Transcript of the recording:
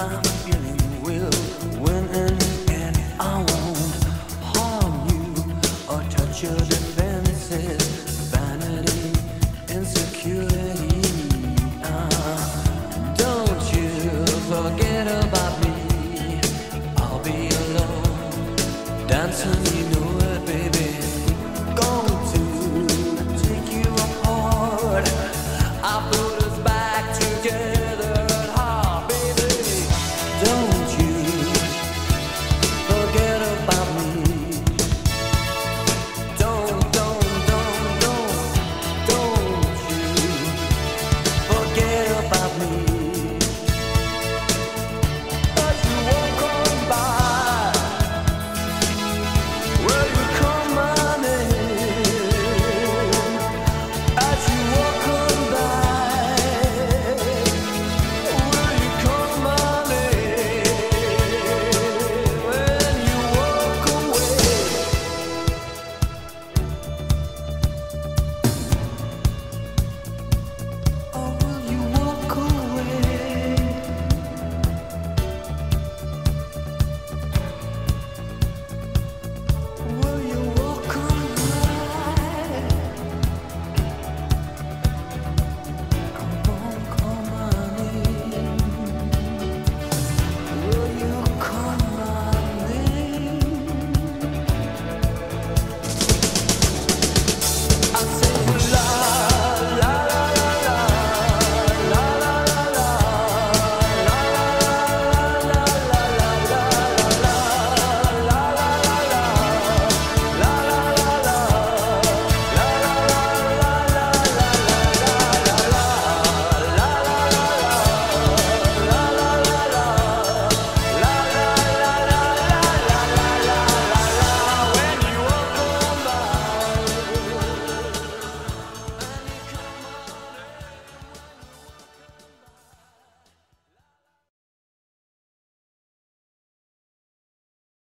my feeling will win. I won't harm you or touch your defenses. Vanity, insecurity. Don't you forget about me. I'll be alone, dancing.